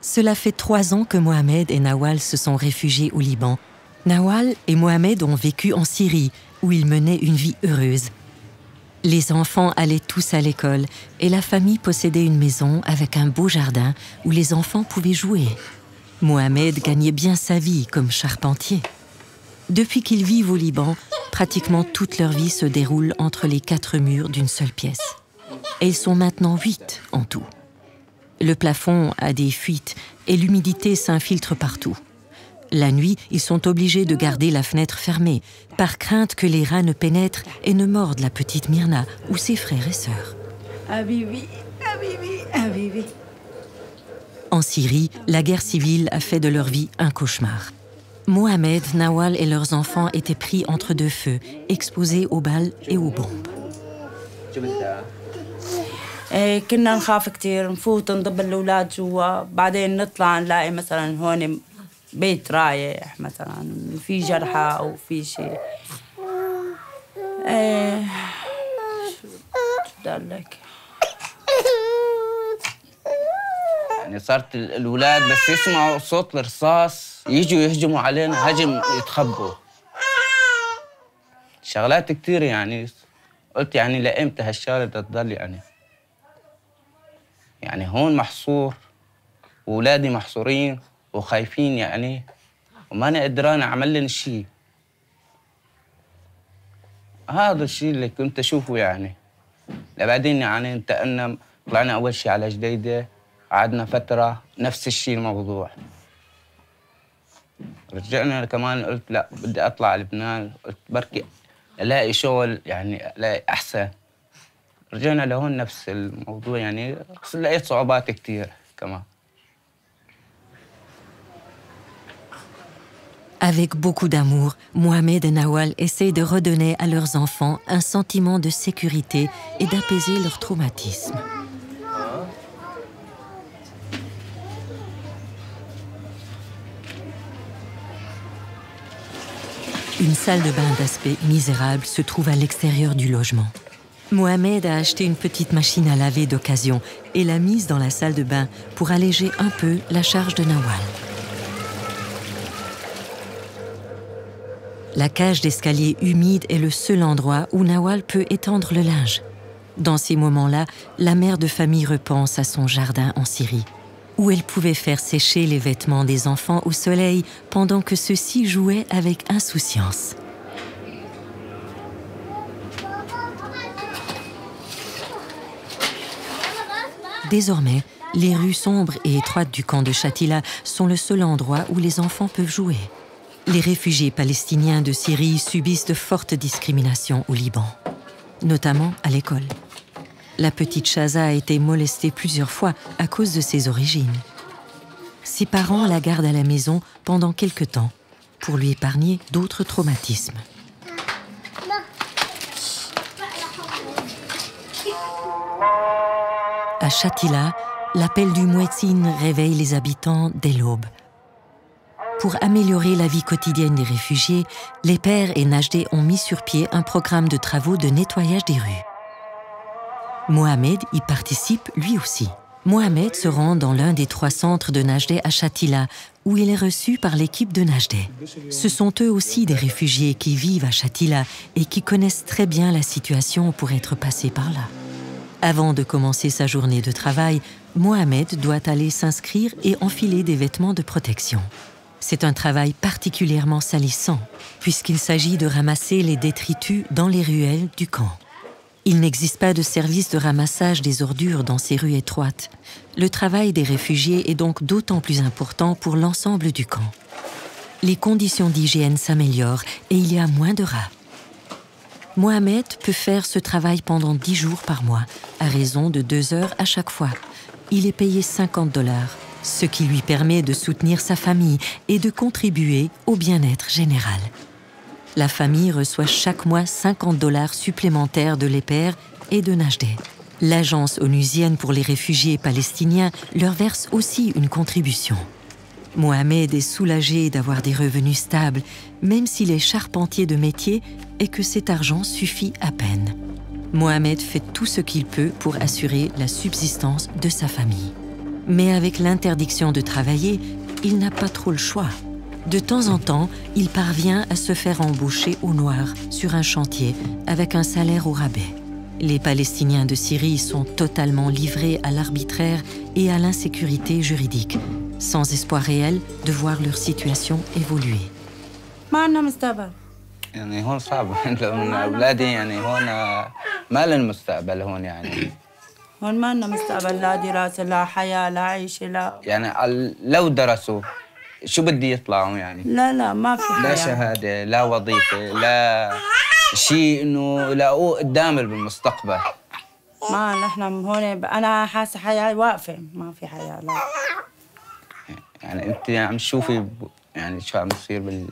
Cela fait trois ans que Mohamed et Nawal se sont réfugiés au Liban. Nawal et Mohamed ont vécu en Syrie, où ils menaient une vie heureuse. Les enfants allaient tous à l'école et la famille possédait une maison avec un beau jardin où les enfants pouvaient jouer. Mohamed gagnait bien sa vie comme charpentier. Depuis qu'ils vivent au Liban, pratiquement toute leur vie se déroule entre les quatre murs d'une seule pièce. Et ils sont maintenant huit en tout. Le plafond a des fuites et l'humidité s'infiltre partout. La nuit, ils sont obligés de garder la fenêtre fermée, par crainte que les rats ne pénètrent et ne mordent la petite Myrna ou ses frères et sœurs. En Syrie, la guerre civile a fait de leur vie un cauchemar. Mohamed, Nawal et leurs enfants étaient pris entre deux feux, exposés aux balles et aux bombes. كنا نخاف كتير نفوت نضب الأولاد جوا. بعدين نطلع نلاقي مثلا هون بيت رايح مثلا في جرحى أو في شيء. إيه شو لك؟ يعني صارت الأولاد بس يسمعوا صوت الرصاص يجوا يهجموا علينا هجم يتخبوا. شغلات كتير يعني. قلت يعني لإمتى هالشغلة تضل يعني؟ يعني هون محصور وولادي محصورين وخايفين يعني وماني قدران أعمل لهم شيء هذا الشيء اللي كنت أشوفه يعني. بعدين يعني انتقلنا طلعنا أول شيء على جديدة قعدنا فترة نفس الشيء الموضوع. رجعنا كمان قلت لا بدي أطلع على لبنان قلت بركي ألاقي شغل يعني ألاقي أحسن. رجعنا لهون نفس الموضوع يعني بس لقيت صعوبات كثير كمان Avec beaucoup d'amour, Mohamed et Nawal essayent de redonner à leurs enfants un sentiment de sécurité et d'apaiser leur traumatisme. Une salle de bain d'aspect misérable se trouve à l'extérieur du logement. Mohamed a acheté une petite machine à laver d'occasion et l'a mise dans la salle de bain pour alléger un peu la charge de Nawal. La cage d'escalier humide est le seul endroit où Nawal peut étendre le linge. Dans ces moments-là, la mère de famille repense à son jardin en Syrie, où elle pouvait faire sécher les vêtements des enfants au soleil pendant que ceux-ci jouaient avec insouciance. Désormais, les rues sombres et étroites du camp de Shatila sont le seul endroit où les enfants peuvent jouer. Les réfugiés palestiniens de Syrie subissent de fortes discriminations au Liban, notamment à l'école. La petite Shaza a été molestée plusieurs fois à cause de ses origines. Ses parents la gardent à la maison pendant quelque temps pour lui épargner d'autres traumatismes. À Shatila, l'appel du Mouetzin réveille les habitants dès l'aube. Pour améliorer la vie quotidienne des réfugiés, les pères et Najdé ont mis sur pied un programme de travaux de nettoyage des rues. Mohamed y participe lui aussi. Mohamed se rend dans l'un des trois centres de Najdé à Shatila, où il est reçu par l'équipe de Najdé. Ce sont eux aussi des réfugiés qui vivent à Shatila et qui connaissent très bien la situation pour être passés par là. Avant de commencer sa journée de travail, Mohamed doit aller s'inscrire et enfiler des vêtements de protection. C'est un travail particulièrement salissant, puisqu'il s'agit de ramasser les détritus dans les ruelles du camp. Il n'existe pas de service de ramassage des ordures dans ces rues étroites. Le travail des réfugiés est donc d'autant plus important pour l'ensemble du camp. Les conditions d'hygiène s'améliorent et il y a moins de rats. Mohamed peut faire ce travail pendant 10 jours par mois, à raison de 2 heures à chaque fois. Il est payé 50 dollars, ce qui lui permet de soutenir sa famille et de contribuer au bien-être général. La famille reçoit chaque mois 50 dollars supplémentaires de l'EPER et de Najdeh. L'agence onusienne pour les réfugiés palestiniens leur verse aussi une contribution. Mohamed est soulagé d'avoir des revenus stables, même s'il est charpentier de métier et que cet argent suffit à peine. Mohamed fait tout ce qu'il peut pour assurer la subsistance de sa famille. Mais avec l'interdiction de travailler, il n'a pas trop le choix. De temps en temps, il parvient à se faire embaucher au noir sur un chantier avec un salaire au rabais. Les Palestiniens de Syrie sont totalement livrés à l'arbitraire et à l'insécurité juridique, sans espoir réel de voir leur situation évoluer. ما عندنا مستقبل يعني هون صعب. لأن أولادي يعني هون ما لهم مستقبل هون يعني. هون ما عندنا مستقبل لا دراسة لا حياة لا عيشة لا. يعني لو درسوا شو بدي يطلعوا يعني؟ لا لا ما في لا حياة. شهادة لا وظيفة لا شيء إنه يلاقوه قدام بالمستقبل. ما نحن هون ب- أنا حاسة حياة واقفة ما في حياة لا. يعني أنت عم تشوفي ب- يعني شو عم يصير بال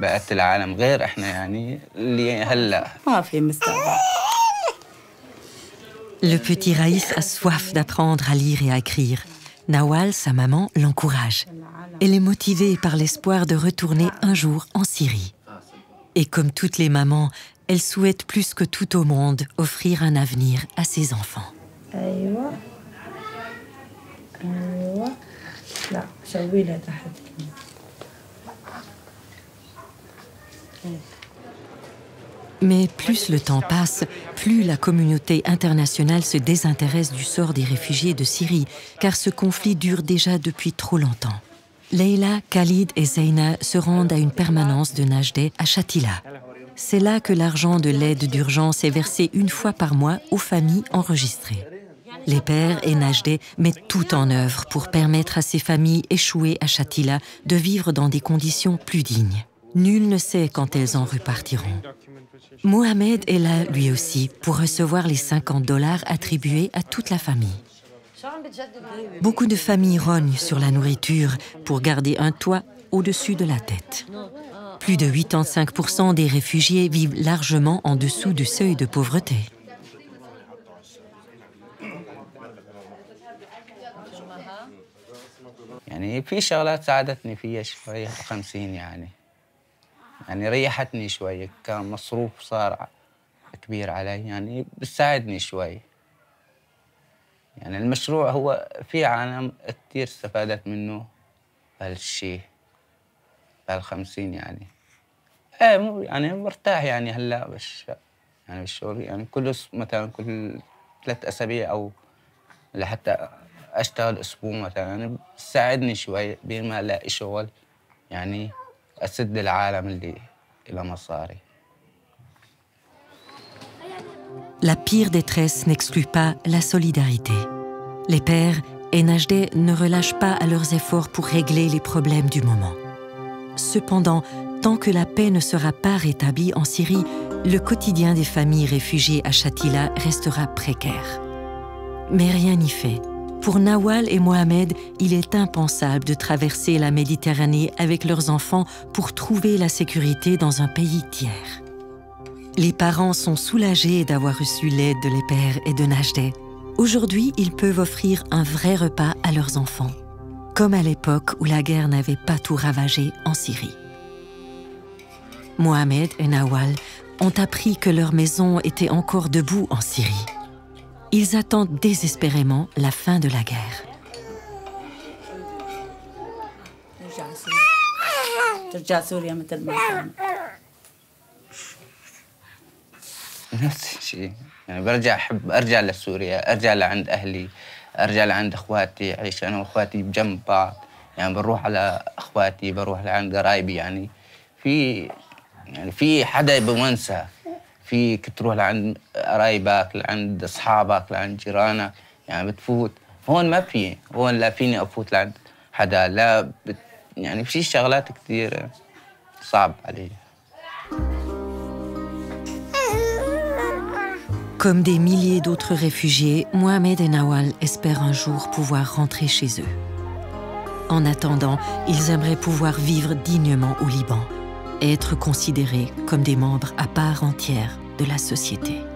بقية العالم غير إحنا يعني اللي هلا ما في مستقبل Le petit Raïs a soif d'apprendre à lire et à écrire. Nawal, sa maman, l'encourage. Elle est motivée par l'espoir de retourner un jour en Syrie. Et comme toutes les mamans, elle souhaite plus que tout au monde offrir un avenir à ses enfants. أيوة أيوة لا سوي لها تحت Mais plus le temps passe, plus la communauté internationale se désintéresse du sort des réfugiés de Syrie, car ce conflit dure déjà depuis trop longtemps. Leila, Khalid et Zeina se rendent à une permanence de Najdeh à Shatila. C'est là que l'argent de l'aide d'urgence est versé une fois par mois aux familles enregistrées. Les pères et Najdeh mettent tout en œuvre pour permettre à ces familles échouées à Shatila de vivre dans des conditions plus dignes. Nul ne sait quand elles en repartiront. Mohamed est là lui aussi pour recevoir les 50 dollars attribués à toute la famille. Beaucoup de familles rognent sur la nourriture pour garder un toit au-dessus de la tête. Plus de 85% des réfugiés vivent largement en dessous du seuil de pauvreté. يعني في شغلات ساعدتني فيها شوية خمسين يعني. يعني ريحتني شوية كان مصروف صار كبير علي يعني بتساعدني شوي. يعني المشروع هو في عالم كتير استفادت منه بهالشي بهالخمسين يعني. إيه مو يعني مرتاح يعني هلا بش يعني بالشغل يعني كل مثلا كل ثلاث أسابيع أو لحتى اشتغل اسبوع مثلا يعني بتساعدني شوي بين ما الاقي شغل يعني اسد العالم اللي الى مصاري La pire détresse n'exclut pas la solidarité. Les pères et Najdeh ne relâchent pas à leurs efforts pour régler les problèmes du moment. Cependant, tant que la paix ne sera pas rétablie en Syrie, le quotidien des familles réfugiées à Shatila restera précaire. Mais rien n'y fait. Pour Nawal et Mohamed, il est impensable de traverser la Méditerranée avec leurs enfants pour trouver la sécurité dans un pays tiers. Les parents sont soulagés d'avoir reçu l'aide de les pères et de Najdeh. Aujourd'hui, ils peuvent offrir un vrai repas à leurs enfants, comme à l'époque où la guerre n'avait pas tout ravagé en Syrie. Mohamed et Nawal ont appris que leur maison était encore debout en Syrie. Ils attendent désespérément la fin de la guerre. ترجع سوريا مثل ما كان نفس الشيء. يعني برجع احب أرجع لسوريا أرجع لعند أهلي أرجع لعند أخواتي أعيش أنا وأخواتي بجنب بعض. يعني بروح على أخواتي بروح لعند قرايبي يعني. في يعني في حدا بونسى فيك تروح لعند قرايبك لعند اصحابك لعند جيرانك يعني بتفوت هون ما في هون لا فيني افوت لعند حدا لا بت يعني في شغلات كثير صعب علي Comme des milliers d'autres réfugiés, Mohamed et Nawal espèrent un jour pouvoir rentrer chez eux. En attendant, ils aimeraient pouvoir vivre dignement au Liban être considérés comme des membres à part entière de la société.